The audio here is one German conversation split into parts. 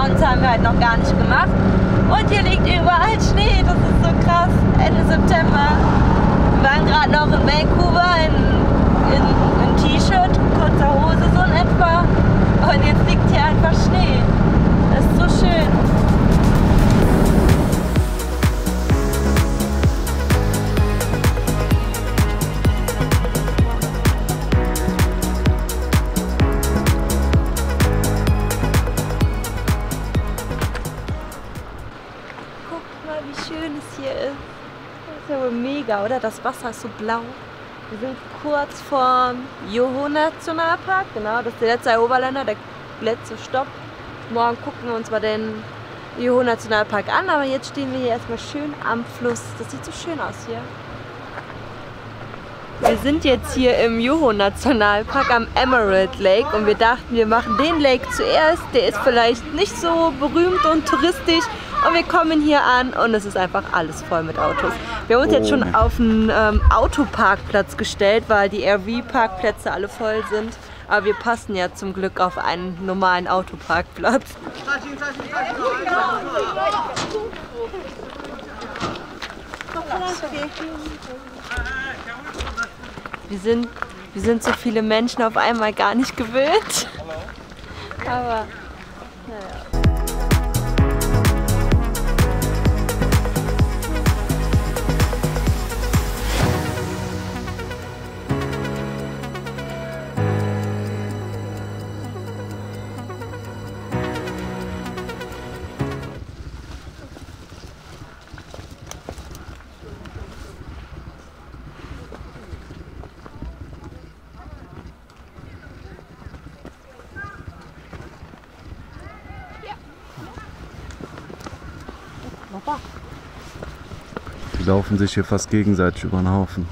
Mountains haben wir halt noch gar nicht gemacht. Und hier liegt überall Schnee, das ist so krass. Ende September. Wir waren gerade noch in Vancouver in, in, in T-Shirt, Das Wasser ist so blau. Wir sind kurz vorm Joho-Nationalpark. Genau, das ist der letzte Oberländer, der letzte Stopp. Morgen gucken wir uns mal den Joho-Nationalpark an, aber jetzt stehen wir hier erstmal schön am Fluss. Das sieht so schön aus hier. Wir sind jetzt hier im Joho-Nationalpark am Emerald Lake und wir dachten, wir machen den Lake zuerst. Der ist vielleicht nicht so berühmt und touristisch und wir kommen hier an und es ist einfach alles voll mit Autos. Wir haben uns jetzt schon auf einen ähm, Autoparkplatz gestellt, weil die RV-Parkplätze alle voll sind. Aber wir passen ja zum Glück auf einen normalen Autoparkplatz. Wir sind, wir sind so viele Menschen auf einmal gar nicht gewöhnt. Aber laufen sich hier fast gegenseitig über den Haufen.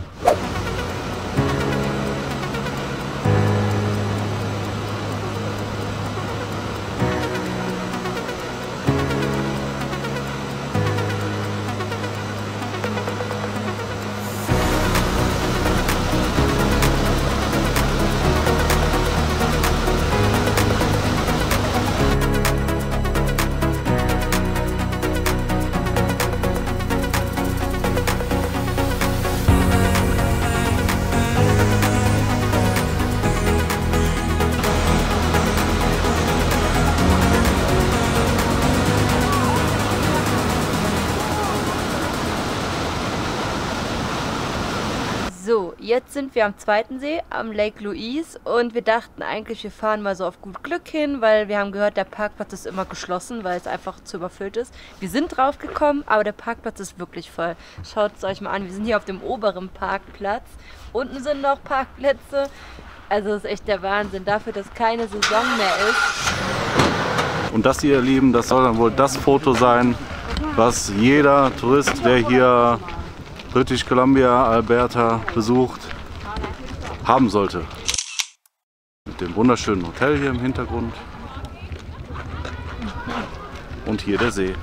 Jetzt sind wir am zweiten See, am Lake Louise und wir dachten eigentlich, wir fahren mal so auf gut Glück hin, weil wir haben gehört, der Parkplatz ist immer geschlossen, weil es einfach zu überfüllt ist. Wir sind drauf gekommen, aber der Parkplatz ist wirklich voll. Schaut es euch mal an, wir sind hier auf dem oberen Parkplatz. Unten sind noch Parkplätze. Also das ist echt der Wahnsinn, dafür, dass keine Saison mehr ist. Und das hier, ihr Lieben, das soll dann wohl das Foto sein, was jeder Tourist, der hier British Columbia, Alberta besucht, haben sollte. Mit dem wunderschönen Hotel hier im Hintergrund. Und hier der See.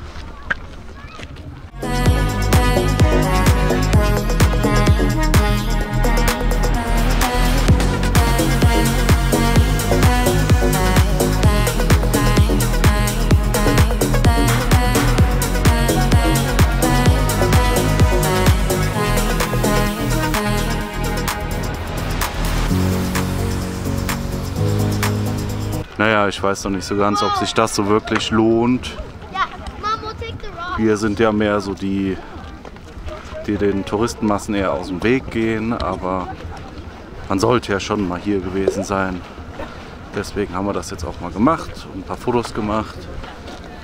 Ich weiß noch nicht so ganz, ob sich das so wirklich lohnt. Wir sind ja mehr so die, die den Touristenmassen eher aus dem Weg gehen, aber man sollte ja schon mal hier gewesen sein. Deswegen haben wir das jetzt auch mal gemacht und ein paar Fotos gemacht,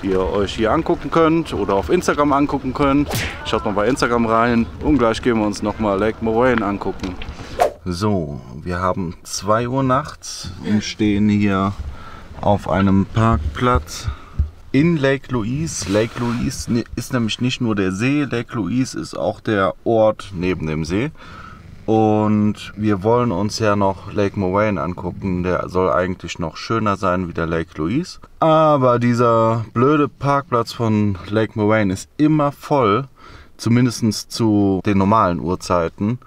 die ihr euch hier angucken könnt oder auf Instagram angucken könnt. Schaut mal bei Instagram rein und gleich gehen wir uns nochmal Lake Moraine angucken. So, wir haben 2 Uhr nachts und stehen hier auf einem Parkplatz in Lake Louise. Lake Louise ist nämlich nicht nur der See, Lake Louise ist auch der Ort neben dem See. Und wir wollen uns ja noch Lake Moraine angucken. Der soll eigentlich noch schöner sein wie der Lake Louise. Aber dieser blöde Parkplatz von Lake Moraine ist immer voll. Zumindest zu den normalen Uhrzeiten.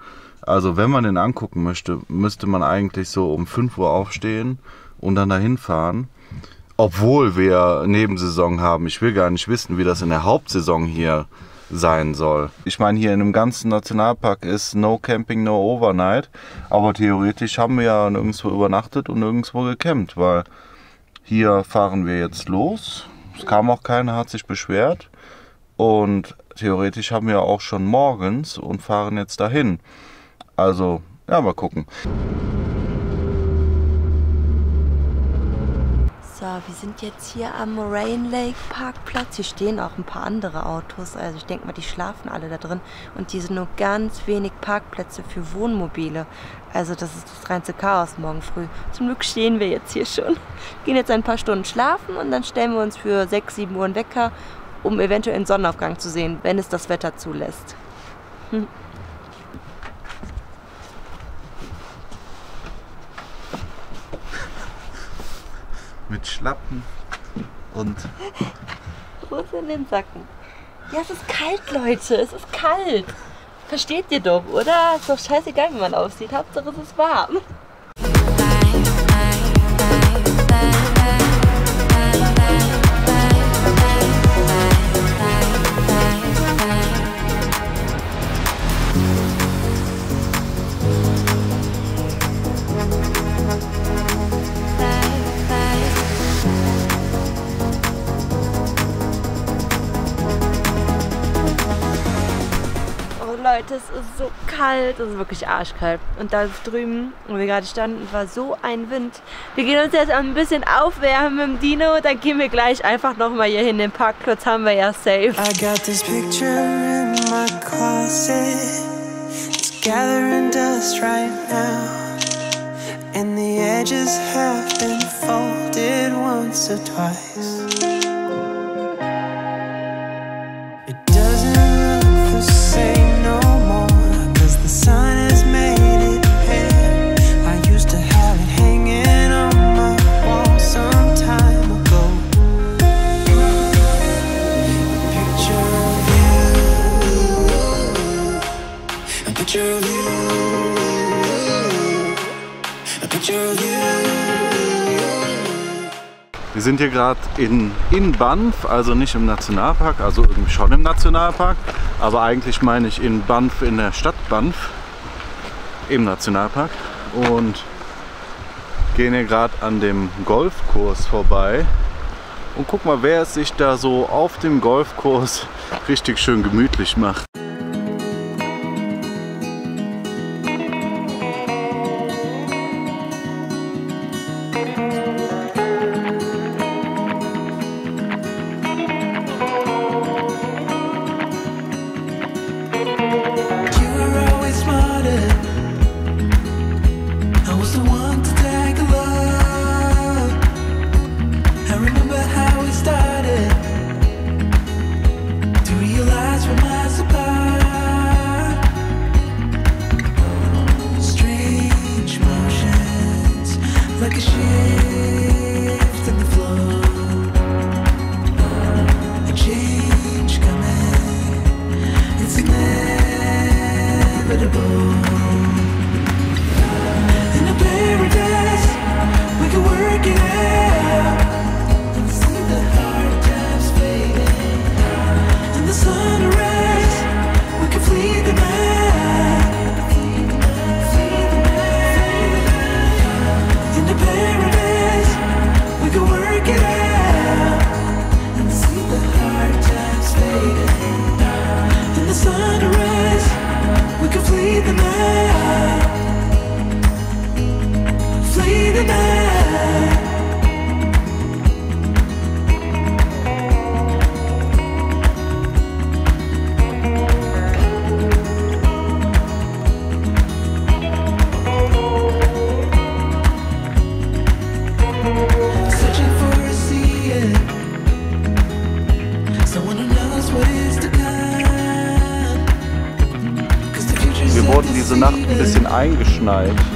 Also wenn man den angucken möchte, müsste man eigentlich so um 5 Uhr aufstehen und dann dahin fahren. Obwohl wir Nebensaison haben. Ich will gar nicht wissen, wie das in der Hauptsaison hier sein soll. Ich meine, hier in dem ganzen Nationalpark ist No Camping, No Overnight. Aber theoretisch haben wir ja nirgendwo übernachtet und nirgendwo gecampt, weil hier fahren wir jetzt los. Es kam auch keiner, hat sich beschwert. Und theoretisch haben wir auch schon morgens und fahren jetzt dahin. Also, ja, mal gucken. So, wir sind jetzt hier am Moraine Lake Parkplatz. Hier stehen auch ein paar andere Autos. Also ich denke mal, die schlafen alle da drin. Und hier sind nur ganz wenig Parkplätze für Wohnmobile. Also das ist das reinste Chaos morgen früh. Zum Glück stehen wir jetzt hier schon. Gehen jetzt ein paar Stunden schlafen und dann stellen wir uns für 6, 7 Uhr einen Wecker, um eventuell einen Sonnenaufgang zu sehen, wenn es das Wetter zulässt. Hm. Mit Schlappen und ist in den Sacken? Ja, es ist kalt, Leute. Es ist kalt. Versteht ihr doch, oder? Ist doch scheißegal, wie man aussieht. Hauptsache es ist warm. Leute, es ist so kalt, es ist wirklich arschkalt. Und da drüben, wo wir gerade standen, war so ein Wind. Wir gehen uns jetzt ein bisschen aufwärmen mit dem Dino, dann gehen wir gleich einfach nochmal hier hin. Den Parkplatz haben wir ja safe. I got this picture in my closet. It's gathering dust right now. And the edges have been folded once or twice. Wir sind hier gerade in, in Banff, also nicht im Nationalpark, also irgendwie schon im Nationalpark, aber eigentlich meine ich in Banff, in der Stadt Banff, im Nationalpark und gehen hier gerade an dem Golfkurs vorbei und guck mal, wer es sich da so auf dem Golfkurs richtig schön gemütlich macht. Eingeschneit.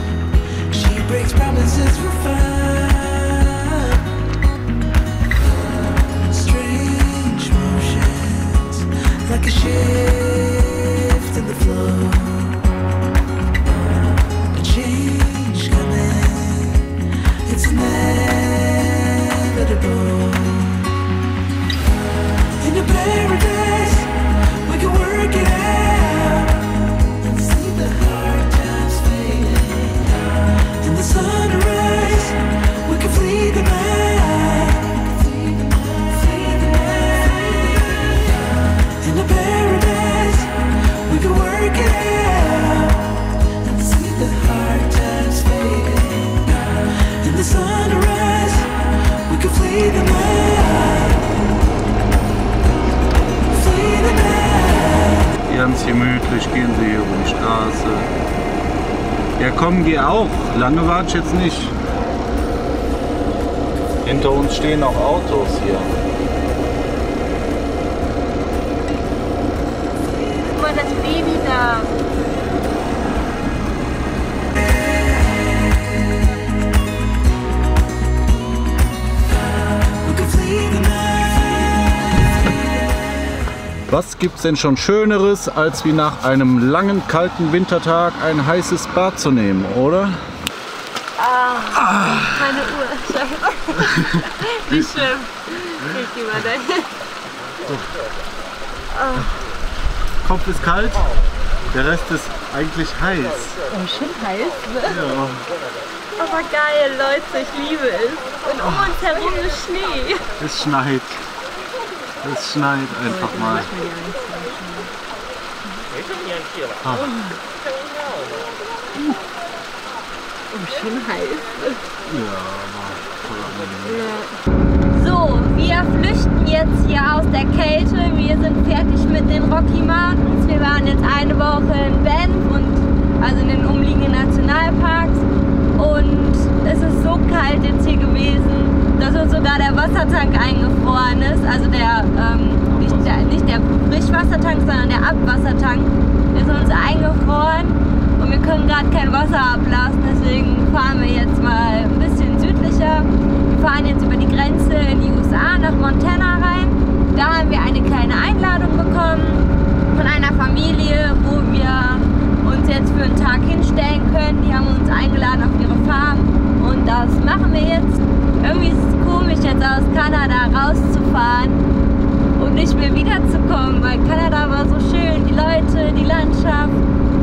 Straße. Ja komm, geh auch. Lange warte ich jetzt nicht. Hinter uns stehen auch Autos hier. Guck mal, das Baby da. Was gibt's denn schon Schöneres, als wie nach einem langen, kalten Wintertag ein heißes Bad zu nehmen, oder? Meine Uhr. Scheiße. Nicht schlimm. Ich geh mal dahin. Kopf ist kalt, der Rest ist eigentlich heiß. Oh, schön heiß, ne? Ja. Aber geil, Leute, ich liebe es. Und um uns herum ist Schnee. Es schneit. Es schneit einfach mal. Oh, schön heiß. Ja. So, wir flüchten jetzt hier aus der Kälte. Wir sind fertig mit den Rocky Mountains. Wir waren jetzt eine Woche in Banff und also in den umliegenden Nationalparks. Und es ist so kalt jetzt hier gewesen, dass uns sogar der Wassertank eingefroren ist. Also der, ähm, nicht, der nicht der Frischwassertank, sondern der Abwassertank ist uns eingefroren. Und wir können gerade kein Wasser ablassen, deswegen fahren wir jetzt mal ein bisschen südlicher. Wir fahren jetzt über die Grenze in die USA nach Montana rein. Da haben wir eine kleine Einladung bekommen von einer Familie, wo wir uns jetzt für einen Tag hinstellen können. Die haben uns eingeladen auf ihre Farm und das machen wir jetzt. Irgendwie ist es komisch, jetzt aus Kanada rauszufahren und nicht mehr wiederzukommen, weil Kanada war so schön, die Leute, die Landschaft.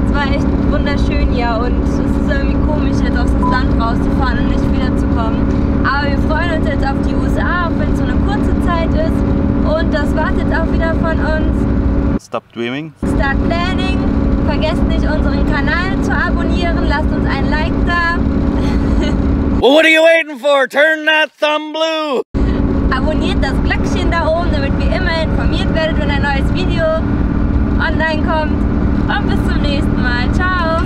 Es war echt wunderschön hier und es ist irgendwie komisch, jetzt aus das Land rauszufahren und nicht wiederzukommen. Aber wir freuen uns jetzt auf die USA, auch wenn es so eine kurze Zeit ist. Und das wartet auch wieder von uns. Stop dreaming. Start Planning. Vergesst nicht, unseren Kanal zu abonnieren. Lasst uns ein Like da. Well, what are you waiting for? Turn that thumb blue! Abonniert das Glöckchen da oben, damit ihr immer informiert werdet, wenn ein neues Video online kommt. Und bis zum nächsten Mal. Ciao.